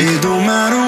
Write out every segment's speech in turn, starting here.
E domani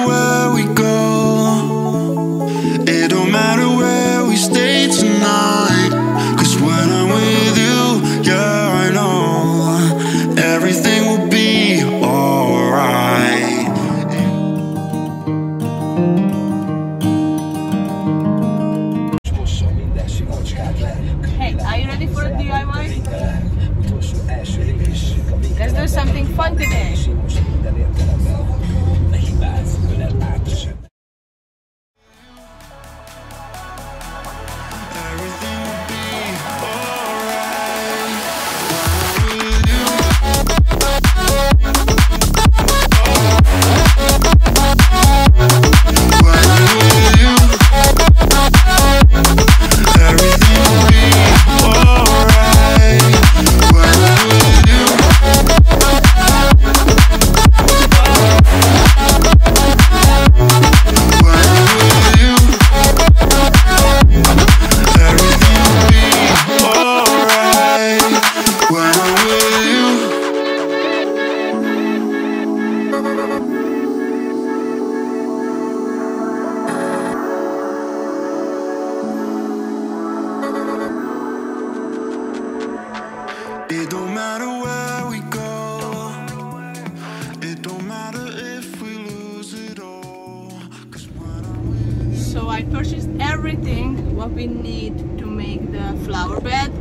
what we need to make the flower bed.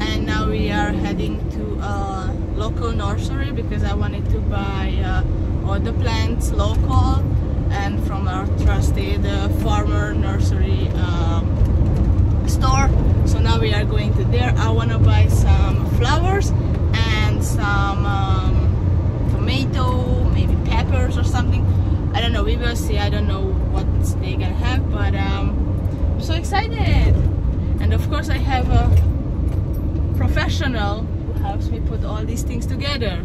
And now we are heading to a local nursery because I wanted to buy uh, all the plants local. And from our trusted uh, farmer nursery um, store. So now we are going to there. I want to buy some flowers and some um, tomato maybe peppers or something. I don't know we will see. I don't know what they gonna have but um, I'm so excited. And of course I have a professional who helps me put all these things together.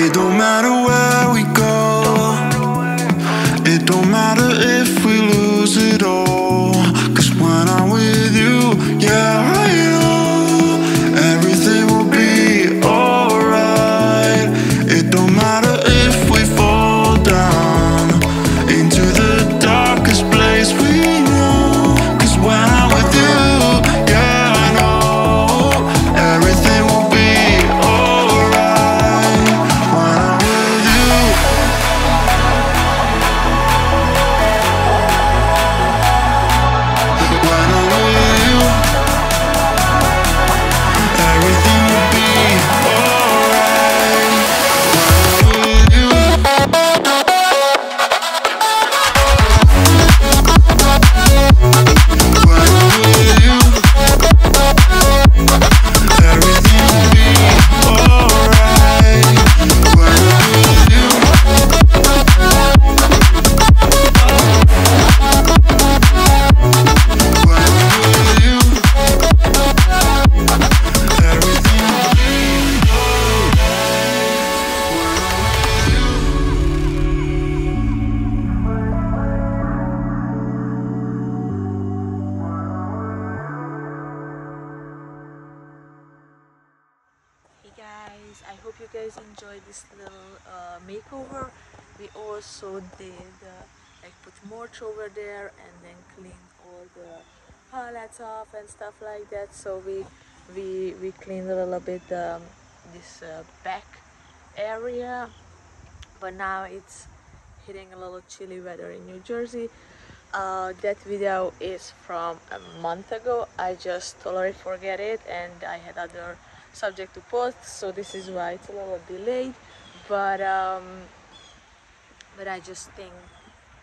It don't matter hope you guys enjoyed this little uh, makeover. We also did uh, like put mulch over there and then clean all the pallets off and stuff like that. So we we we cleaned a little bit um, this uh, back area. But now it's hitting a little chilly weather in New Jersey. Uh, that video is from a month ago. I just totally forget it and I had other subject to post so this is why it's a little delayed. But um, but I just think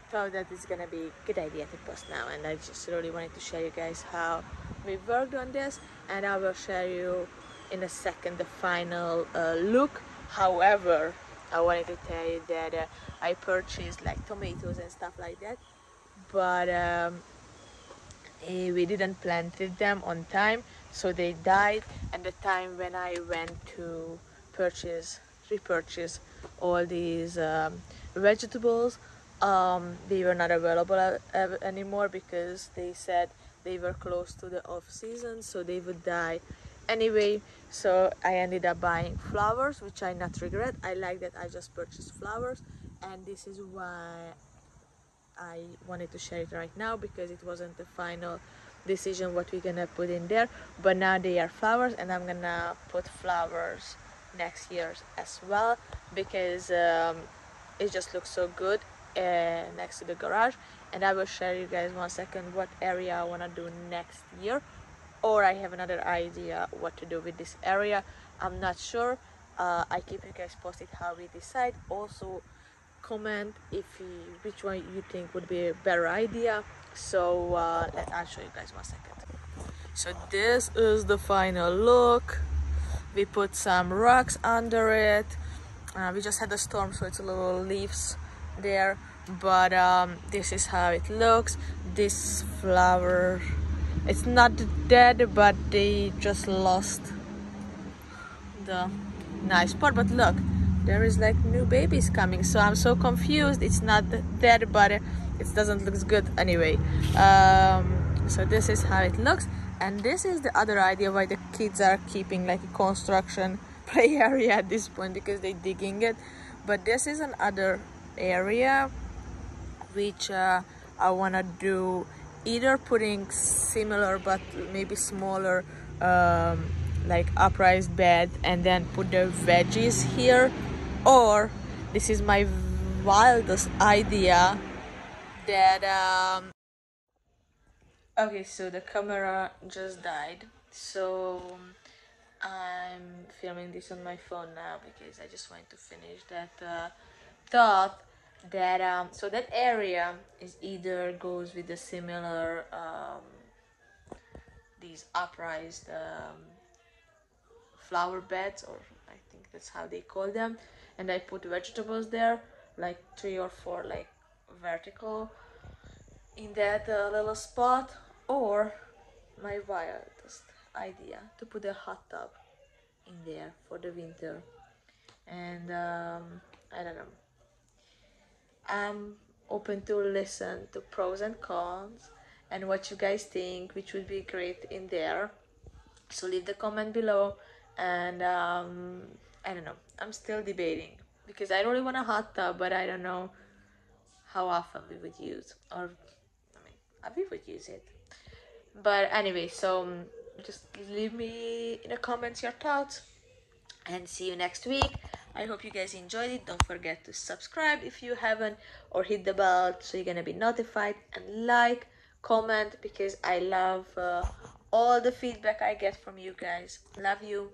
thought that it's gonna be a good idea to post now and I just really wanted to show you guys how we worked on this and I will share you in a second the final uh, look. However I wanted to tell you that uh, I purchased like tomatoes and stuff like that but um, eh, we didn't planted them on time so they died and the time when I went to purchase repurchase all these um, vegetables um, they were not available uh, anymore because they said they were close to the off season so they would die. Anyway so I ended up buying flowers which I not regret. I like that I just purchased flowers and this is why I wanted to share it right now because it wasn't the final decision what we're gonna put in there but now they are flowers and I'm gonna put flowers next year as well because um, it just looks so good uh, next to the garage. And I will share you guys one second what area I want to do next year or I have another idea what to do with this area. I'm not sure. Uh, I keep you guys posted how we decide. Also comment if you, which one you think would be a better idea. So uh, I'll show you guys one second. So this is the final look. We put some rocks under it. Uh, we just had a storm so it's a little leaves there. But um, this is how it looks. This flower it's not dead but they just lost the nice part. But look there is like new babies coming. So i'm so confused. It's not dead but it doesn't look good anyway. Um, so this is how it looks. And this is the other idea why the kids are keeping like a construction play area at this point because they're digging it. But this is another area which uh, I want to do either putting similar but maybe smaller um, like upraised bed and then put the veggies here or this is my wildest idea that um okay so the camera just died. So I'm filming this on my phone now because I just wanted to finish that uh, thought that um, so that area is either goes with the similar um, these upraised um, flower beds or I think that's how they call them and I put vegetables there like three or four like vertical in that uh, little spot or my wildest idea to put a hot tub in there for the winter. And um, I don't know. I'm open to listen to pros and cons and what you guys think which would be great in there. So leave the comment below and um, I don't know I'm still debating because I really want a hot tub but I don't know how often we would use or I mean we would use it but anyway so um, just leave me in the comments your thoughts and see you next week I hope you guys enjoyed it. Don't forget to subscribe if you haven't or hit the bell so you're gonna be notified and like, comment because I love uh, all the feedback I get from you guys. Love you.